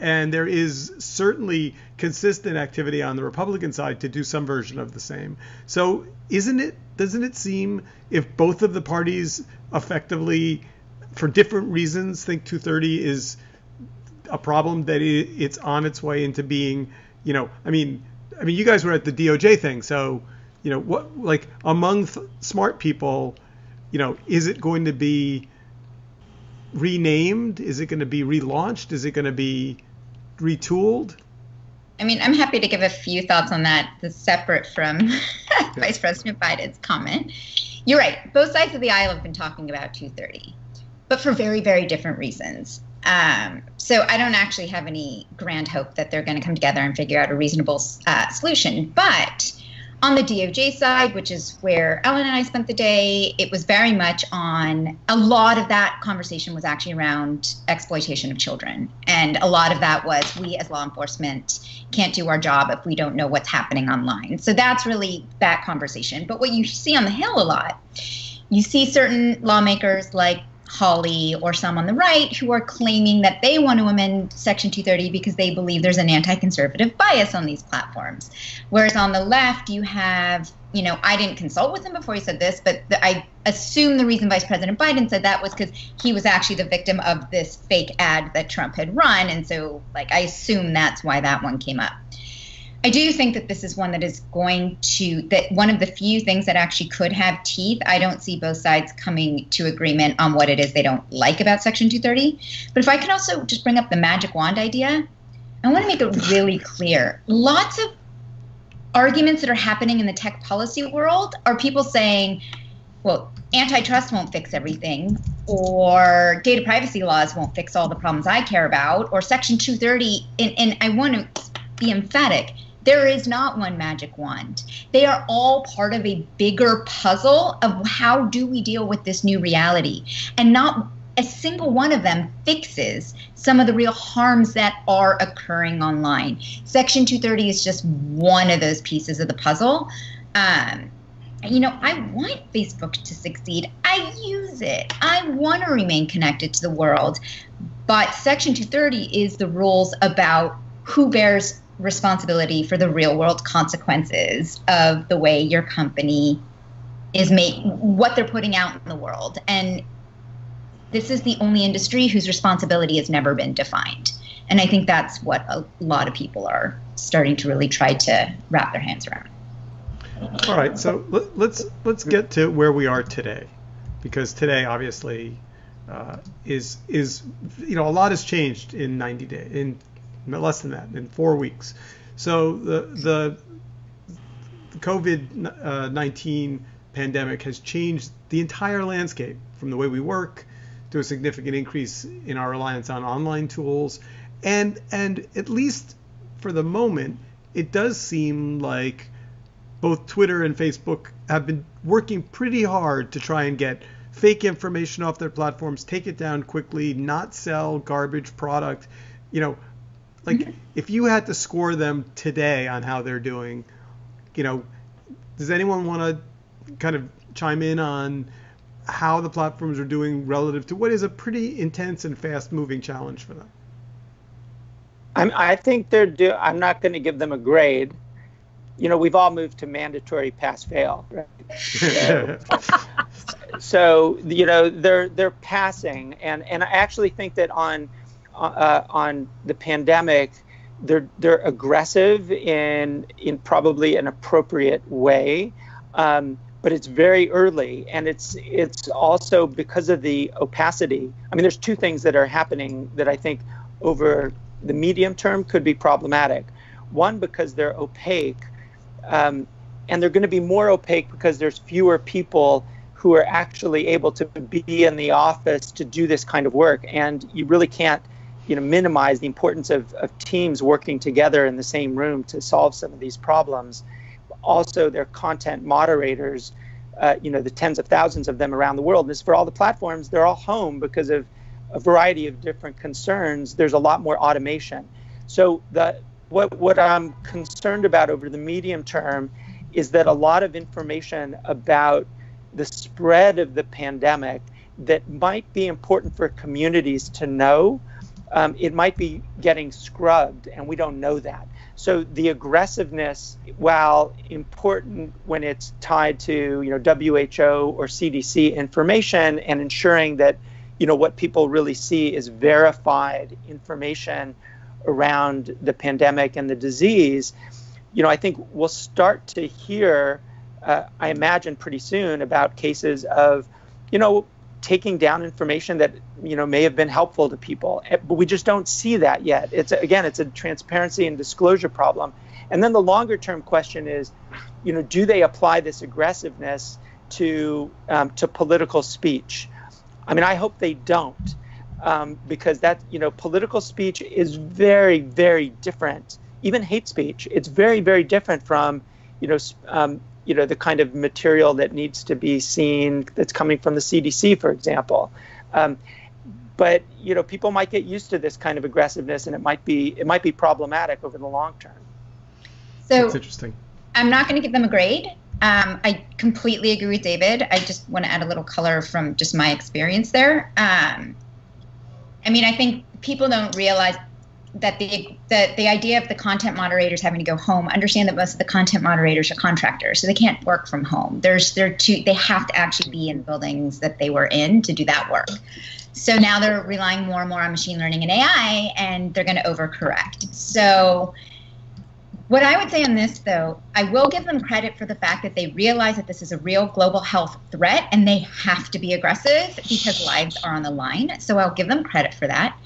and there is certainly consistent activity on the Republican side to do some version of the same. So, isn't it? Doesn't it seem if both of the parties effectively, for different reasons, think 230 is a problem that it's on its way into being, you know, I mean, I mean, you guys were at the DOJ thing, so you know what, like among th- smart people, you know, is it going to be renamed? Is it going to be relaunched? Is it going to be retooled? I mean, I'm happy to give a few thoughts on that, separate from *laughs* yeah. Vice President Biden's comment. You're right. Both sides of the aisle have been talking about 230, but for very, very different reasons. Um, so I don't actually have any grand hope that they're going to come together and figure out a reasonable uh, solution. But on the DOJ side, which is where Ellen and I spent the day, it was very much on a lot of that conversation was actually around exploitation of children. And a lot of that was we as law enforcement can't do our job if we don't know what's happening online. So that's really that conversation. But what you see on the Hill a lot, you see certain lawmakers like Hawley or some on the right who are claiming that they want to amend Section 230 because they believe there's an anti conservative bias on these platforms. Whereas on the left, you have, you know, I didn't consult with him before he said this, but the, I assume the reason Vice President Biden said that was because he was actually the victim of this fake ad that Trump had run. And so, like, I assume that's why that one came up. I do think that this is one that is going to that one of the few things that actually could have teeth. I don't see both sides coming to agreement on what it is they don't like about Section 230. But if I can also just bring up the magic wand idea, I want to make it really *laughs* clear. Lots of arguments that are happening in the tech policy world are people saying, well, antitrust won't fix everything, or data privacy laws won't fix all the problems I care about, or Section 230. And, and I want to be emphatic There is not one magic wand. They are all part of a bigger puzzle of how do we deal with this new reality. And not a single one of them fixes some of the real harms that are occurring online. Section 230 is just one of those pieces of the puzzle. Um, you know, I want Facebook to succeed. I use it. I want to remain connected to the world. But Section 230 is the rules about who bears responsibility for the real world consequences of the way your company is made, what they're putting out in the world. And this is the only industry whose responsibility has never been defined. And I think that's what a lot of people are starting to really try to wrap their hands around. All right, so let's, let's get to where we are today, because today obviously uh, is is you know a lot has changed in 90 days, in less than that, in four weeks. So the the, COVID uh, 19 pandemic has changed the entire landscape from the way we work to a significant increase in our reliance on online tools, and and at least for the moment, it does seem like both Twitter and Facebook have been working pretty hard to try and get fake information off their platforms, take it down quickly, not sell garbage product. You know, like mm-hmm. if you had to score them today on how they're doing, you know, does anyone want to kind of chime in on how the platforms are doing relative to what is a pretty intense and fast moving challenge for them? I'm, I think they're do. I'm not going to give them a grade you know, we've all moved to mandatory pass fail, right? *laughs* So, so, you know, they're they're passing, and and I actually think that on uh, on the pandemic, they're they're aggressive in in probably an appropriate way. Um, but it's very early and it's it's also because of the opacity i mean there's two things that are happening that i think over the medium term could be problematic one because they're opaque um, and they're going to be more opaque because there's fewer people who are actually able to be in the office to do this kind of work. And you really can't, you know, minimize the importance of, of teams working together in the same room to solve some of these problems. Also, their content moderators, uh, you know, the tens of thousands of them around the world. And this for all the platforms, they're all home because of a variety of different concerns. There's a lot more automation. So the what what I'm concerned about over the medium term is that a lot of information about the spread of the pandemic that might be important for communities to know, um, it might be getting scrubbed, and we don't know that. So the aggressiveness, while important when it's tied to you know WHO or CDC information and ensuring that you know what people really see is verified information around the pandemic and the disease, you know, I think we'll start to hear, uh, I imagine pretty soon, about cases of, you know, taking down information that you know may have been helpful to people. Eh, but we just don't see that yet. It's again it's a transparency and disclosure problem. And then the longer term question is you know do they apply this aggressiveness to um, to political speech? I mean i hope they don't um, because that you know political speech is very very different. Even hate speech, it's very very different from you know um, you know the kind of material that needs to be seen that's coming from the CDC, for example. Um, but you know people might get used to this kind of aggressiveness, and it might be it might be problematic over the long term. So that's interesting. I'm not going to give them a grade. Um, I completely agree with David. I just want to add a little color from just my experience there. Um, I mean, I think people don't realize that the, the the idea of the content moderators having to go home understand that most of the content moderators are contractors so they can't work from home there's they're too they have to actually be in buildings that they were in to do that work so now they're relying more and more on machine learning and ai and they're going to overcorrect so what I would say on this, though, I will give them credit for the fact that they realize that this is a real global health threat and they have to be aggressive because lives are on the line. So I'll give them credit for that.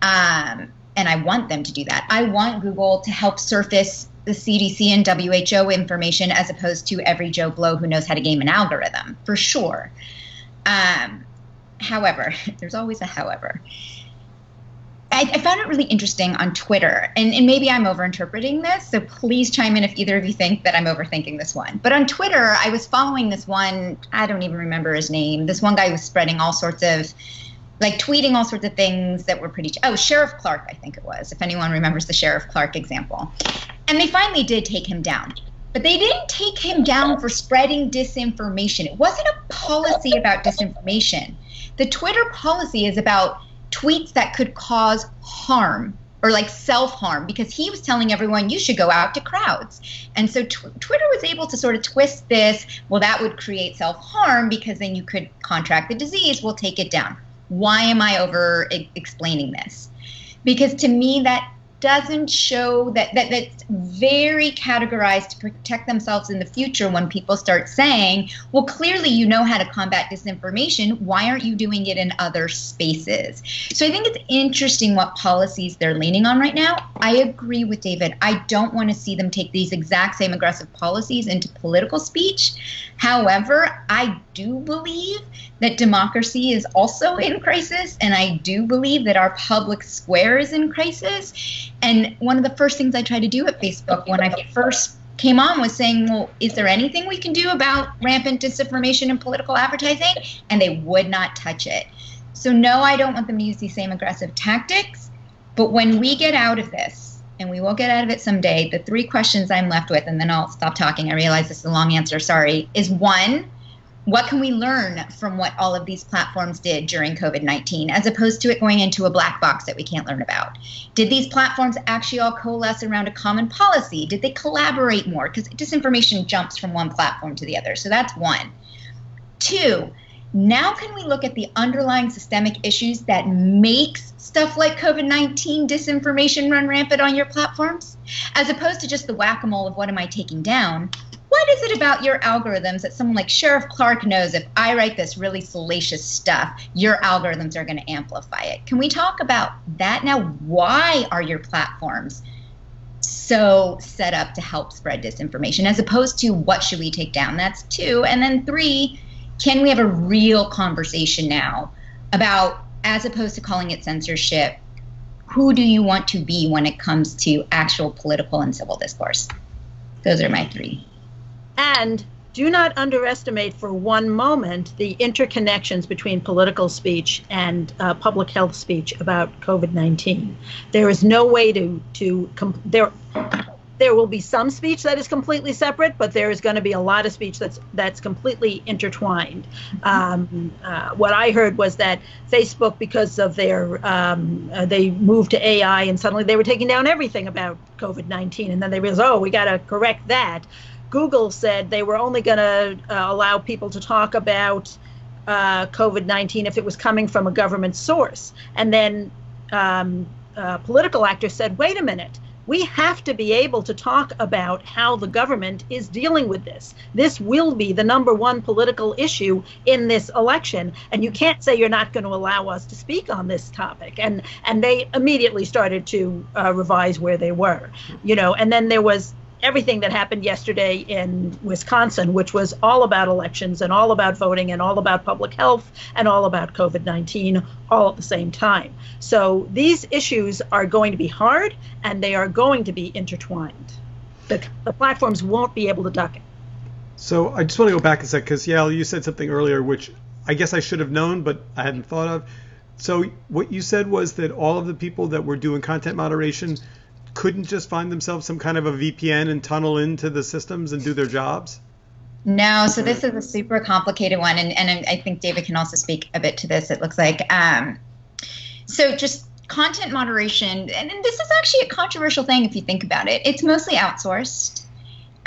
Um, and I want them to do that. I want Google to help surface the CDC and WHO information as opposed to every Joe Blow who knows how to game an algorithm, for sure. Um, however, *laughs* there's always a however. I I, found it really interesting on Twitter, and, and maybe I'm overinterpreting this, so please chime in if either of you think that I'm overthinking this one. But on Twitter, I was following this one, I don't even remember his name. This one guy was spreading all sorts of, like tweeting all sorts of things that were pretty, oh, Sheriff Clarke, I think it was, if anyone remembers the Sheriff Clarke example. And they finally did take him down. But they didn't take him down for spreading disinformation. It wasn't a policy about disinformation. The Twitter policy is about tweets that could cause harm or like self harm because he was telling everyone you should go out to crowds. And so Twitter was able to sort of twist this well, that would create self harm because then you could contract the disease. We'll take it down. Why am I over explaining this? Because to me, that doesn't show that, that that's very categorized to protect themselves in the future when people start saying, well, clearly you know how to combat disinformation. Why aren't you doing it in other spaces? So I think it's interesting what policies they're leaning on right now. I agree with David. I don't want to see them take these exact same aggressive policies into political speech. However, I do believe that democracy is also in crisis, and I do believe that our public square is in crisis. And one of the first things I tried to do at Facebook when I first came on was saying, well, is there anything we can do about rampant disinformation and political advertising? And they would not touch it. So, no, I don't want them to use these same aggressive tactics. But when we get out of this, and we will get out of it someday, the three questions I'm left with, and then I'll stop talking. I realize this is a long answer, sorry, is one, what can we learn from what all of these platforms did during COVID 19 as opposed to it going into a black box that we can't learn about? Did these platforms actually all coalesce around a common policy? Did they collaborate more? Because disinformation jumps from one platform to the other. So that's one. Two, now can we look at the underlying systemic issues that makes stuff like COVID-19 disinformation run rampant on your platforms as opposed to just the whack-a-mole of what am I taking down? What is it about your algorithms that someone like Sheriff Clarke knows if I write this really salacious stuff, your algorithms are going to amplify it? Can we talk about that now? Why are your platforms so set up to help spread disinformation as opposed to what should we take down? That's two. And then three, can we have a real conversation now about, as opposed to calling it censorship, who do you want to be when it comes to actual political and civil discourse? Those are my three. And do not underestimate for one moment the interconnections between political speech and uh, public health speech about COVID 19. There is no way to, to there. There will be some speech that is completely separate, but there is going to be a lot of speech that's that's completely intertwined. Um, uh, what I heard was that Facebook, because of their um, uh, they moved to AI, and suddenly they were taking down everything about COVID nineteen, and then they realized, oh, we got to correct that. Google said they were only going to uh, allow people to talk about uh, COVID 19 if it was coming from a government source. And then um, uh, political actors said, wait a minute. We have to be able to talk about how the government is dealing with this. This will be the number one political issue in this election, and you can't say you're not going to allow us to speak on this topic. And and they immediately started to uh, revise where they were, you know. And then there was everything that happened yesterday in Wisconsin, which was all about elections and all about voting and all about public health and all about COVID 19 all at the same time. So these issues are going to be hard and they are going to be intertwined. The, the platforms won't be able to duck it. So I just want to go back a sec because, yeah, you said something earlier which I guess I should have known, but I hadn't thought of. So what you said was that all of the people that were doing content moderation couldn't just find themselves some kind of a VPN and tunnel into the systems and do their jobs? No, so this is a super complicated one, and, and I think David can also speak a bit to this. It looks like um, so just content moderation, and, and, this is actually a controversial thing if you think about it. It's mostly outsourced.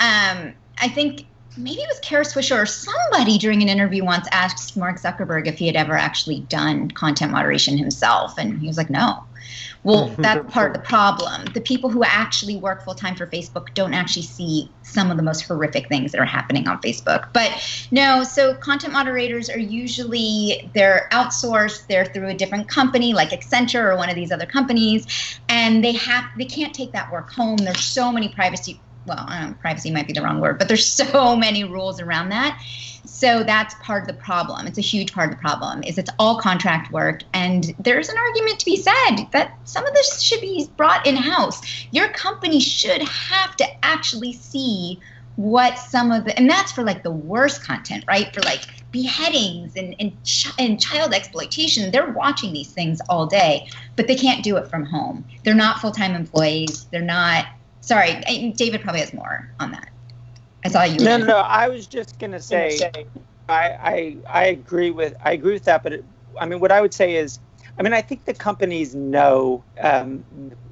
Um, I think maybe it was Kara Swisher or somebody during an interview once asked Mark Zuckerberg if he had ever actually done content moderation himself, and he was like, no. Well, *laughs* that's part of the problem. The people who actually work full time for Facebook don't actually see some of the most horrific things that are happening on Facebook. But no, so content moderators are usually they're outsourced, they're through a different company like Accenture or one of these other companies, and they have they can't take that work home. There's so many privacy well, know, privacy might be the wrong word, but there's *laughs* so many rules around that. So that's part of the problem. It's a huge part of the problem is it's all contract work and there's an argument to be said that some of this should be brought in house. Your company should have to actually see what some of the and that's for like the worst content, right? For like beheadings and and, ch- and child exploitation. They're watching these things all day, but they can't do it from home. They're not full-time employees. They're not sorry, David probably has more on that. I saw you. No, no, no. I was just gonna say, I, I, I agree with, I agree with that. But it, I mean, what I would say is, I mean, I think the companies know um,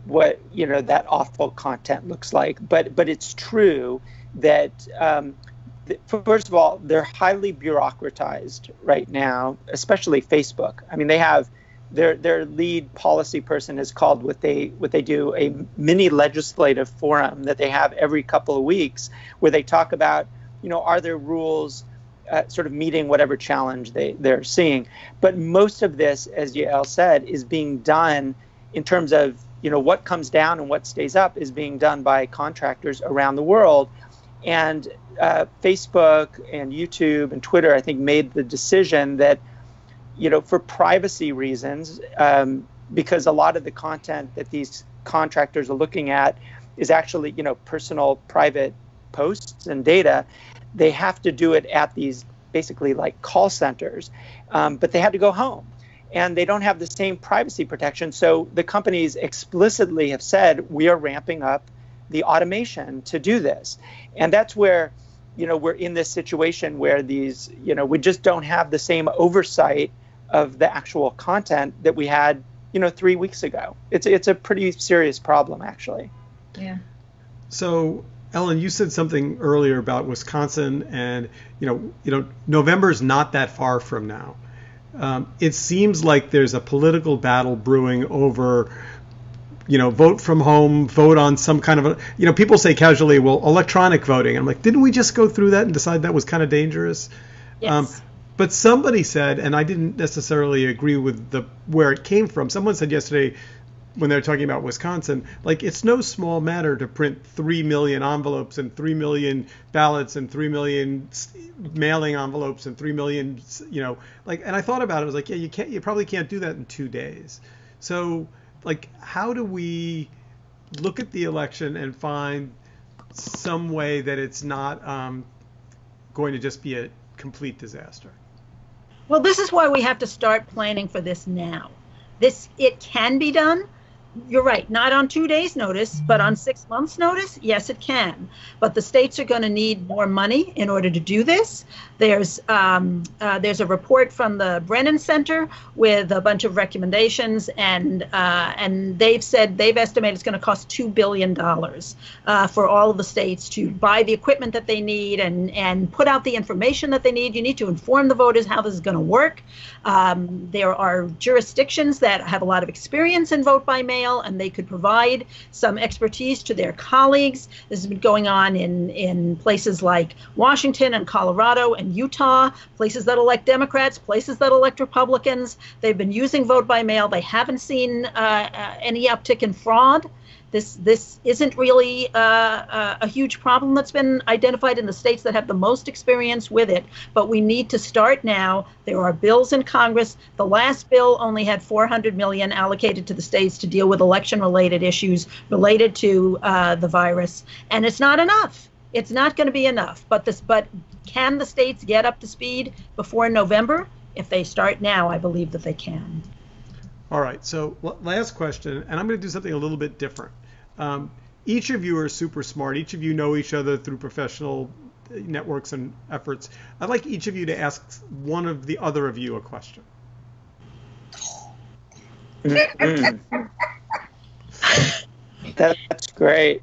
what you know that awful content looks like. But, but it's true that. Um, first of all, they're highly bureaucratized right now, especially Facebook. I mean, they have their their lead policy person has called what they what they do a mini legislative forum that they have every couple of weeks where they talk about you know are there rules uh, sort of meeting whatever challenge they they're seeing. But most of this as Yael said is being done in terms of you know what comes down and what stays up is being done by contractors around the world. And uh, Facebook and YouTube and Twitter I think made the decision that you know, for privacy reasons, um, because a lot of the content that these contractors are looking at is actually, you know, personal private posts and data. They have to do it at these basically like call centers, um, but they had to go home and they don't have the same privacy protection. So the companies explicitly have said we are ramping up the automation to do this, and that's where you know we're in this situation where these you know we just don't have the same oversight of the actual content that we had, you know, three weeks ago. It's it's a pretty serious problem, actually. Yeah. So, Ellen, you said something earlier about Wisconsin, and you know, you know, November is not that far from now. Um, it seems like there's a political battle brewing over you know, vote from home, vote on some kind of a, you know, people say casually, well, electronic voting. I'm like, didn't we just go through that and decide that was kind of dangerous? Yes. Um, but somebody said, and I didn't necessarily agree with the where it came from. Someone said yesterday when they were talking about Wisconsin, like it's no small matter to print three million envelopes and three million ballots and three million mailing envelopes and three million, you know, like. And I thought about it. I was like, yeah, you can't, you probably can't do that in two days. So, like, how do we look at the election and find some way that it's not um, going to just be a complete disaster? Well, this is why we have to start planning for this now. This it can be done, you're right, not on two days' notice, but on six months' notice, yes, it can. But the states are going to need more money in order to do this. There's um, uh, there's a report from the Brennan Center with a bunch of recommendations, and uh, and they've said they've estimated it's going to cost two billion dollars uh, for all of the states to buy the equipment that they need and and put out the information that they need. You need to inform the voters how this is going to work. Um, there are jurisdictions that have a lot of experience in vote by mail and they could provide some expertise to their colleagues. This has been going on in, in places like Washington and Colorado and Utah, places that elect Democrats, places that elect Republicans. They've been using vote by mail. They haven't seen uh, uh, any uptick in fraud. This this isn't really uh, uh, a huge problem that's been identified in the states that have the most experience with it. But we need to start now. There are bills in Congress. The last bill only had 400 million allocated to the states to deal with election-related issues related to uh, the virus, and it's not enough. It's not going to be enough. But this, but can the states get up to speed before November? If they start now, I believe that they can. All right. So last question, and I'm going to do something a little bit different. Um, each of you are super smart. Each of you know each other through professional networks and efforts. I'd like each of you to ask one of the other of you a question. *laughs* That's great.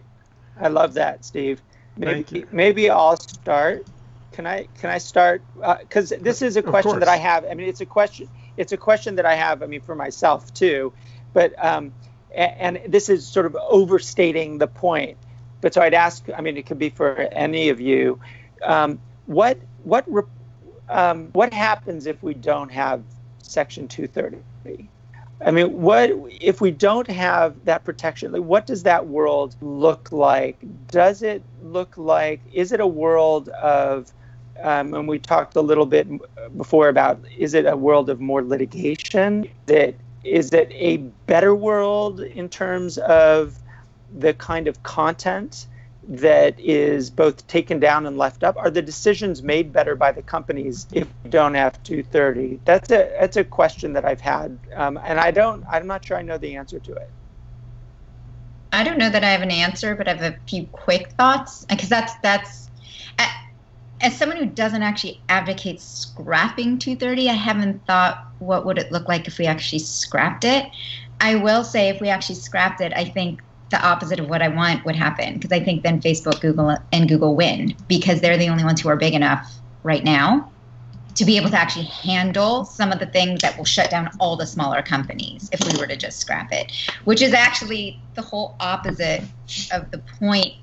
I love that, Steve. Maybe maybe I'll start. Can I can I start? Because uh, this is a question that I have. I mean, it's a question. It's a question that I have. I mean, for myself too. But um, and this is sort of overstating the point. But so I'd ask, I mean, it could be for any of you, um, what what um, what happens if we don't have Section 230? I mean, what if we don't have that protection? Like, what does that world look like? Does it look like? Is it a world of? Um, and we talked a little bit before about is it a world of more litigation? That is it a better world in terms of the kind of content that is both taken down and left up? Are the decisions made better by the companies if we don't have 230? That's a that's a question that I've had, um, and I don't. I'm not sure I know the answer to it. I don't know that I have an answer, but I have a few quick thoughts because that's that's. As someone who doesn't actually advocate scrapping 230, I haven't thought what would it look like if we actually scrapped it. I will say if we actually scrapped it, I think the opposite of what I want would happen because I think then Facebook, Google, and Google win because they're the only ones who are big enough right now to be able to actually handle some of the things that will shut down all the smaller companies if we were to just scrap it, which is actually the whole opposite of the point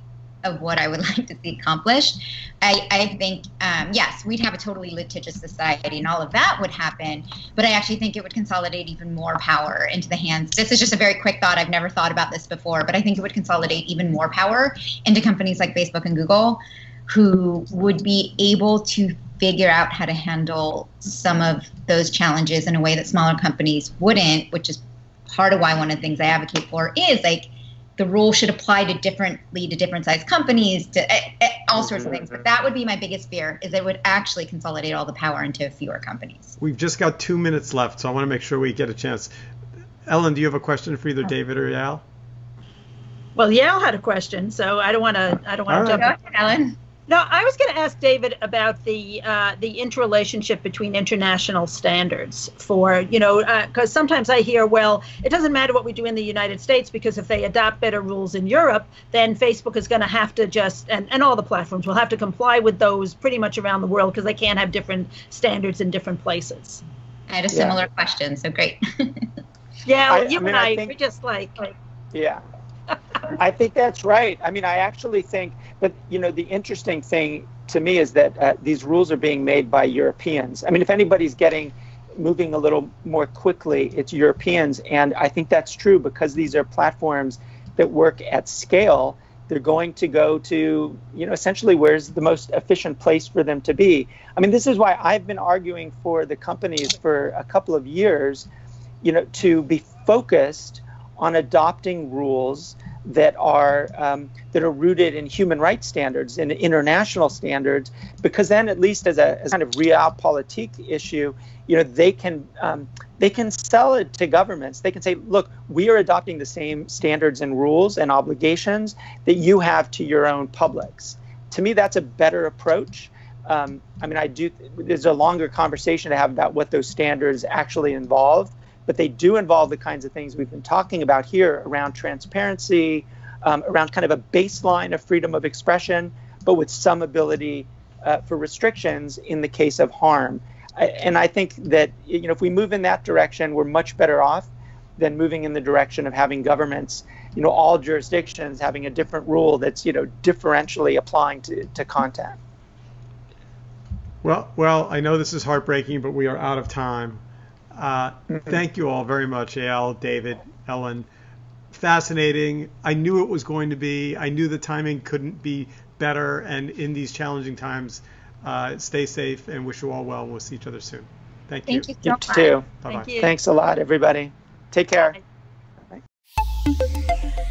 of what I would *laughs* like to see accomplished. I, I think, um, yes, we'd have a totally litigious society and all of that would happen, but I actually think it would consolidate even more power into the hands. This is just a very quick thought. I've never thought about this before, but I think it would consolidate even more power into companies like Facebook and Google who would be able to figure out how to handle some of those challenges in a way that smaller companies wouldn't, which is part of why one of the things I advocate for is like the rule should apply to differently to different size companies to uh, uh, all sorts of things. But that would be my biggest fear is it would actually consolidate all the power into fewer companies. We've just got two minutes left so i want to make sure we get a chance. Ellen do you have a question for either david or Yael well Yael had a question so i don't want to i don't want to jump in. ellen no, I was going to ask David about the uh, the interrelationship between international standards for you know because uh, sometimes I hear well it doesn't matter what we do in the United States because if they adopt better rules in Europe then Facebook is going to have to just and, and all the platforms will have to comply with those pretty much around the world because they can't have different standards in different places. I had a similar yeah. question, so great. *laughs* yeah, well, I, you I mean, and I, I think, we're just like, like yeah. I think that's right. I mean, I actually think, but you know, the interesting thing to me is that uh, these rules are being made by Europeans. I mean, if anybody's getting moving a little more quickly, it's Europeans, and I think that's true because these are platforms that work at scale. They're going to go to, you know, essentially where's the most efficient place for them to be. I mean, this is why I've been arguing for the companies for a couple of years, you know, to be focused on adopting rules that are um, that are rooted in human rights standards and in international standards, because then at least as a as kind of realpolitik issue, you know they can um, they can sell it to governments. They can say, look, we are adopting the same standards and rules and obligations that you have to your own publics. To me, that's a better approach. Um, I mean, I do. There's a longer conversation to have about what those standards actually involve but they do involve the kinds of things we've been talking about here around transparency, um, around kind of a baseline of freedom of expression, but with some ability uh, for restrictions in the case of harm. I, and I think that you know if we move in that direction, we're much better off than moving in the direction of having governments, you know, all jurisdictions having a different rule that's you know differentially applying to, to content. Well, well, I know this is heartbreaking, but we are out of time. Uh, mm-hmm. thank you all very much, Al, David, Ellen. Fascinating. I knew it was going to be. I knew the timing couldn't be better. And in these challenging times, uh, stay safe and wish you all well. We'll see each other soon. Thank you. Thank you so much. too. Bye-bye. Thank you. Thanks a lot, everybody. Take care. Bye. Bye.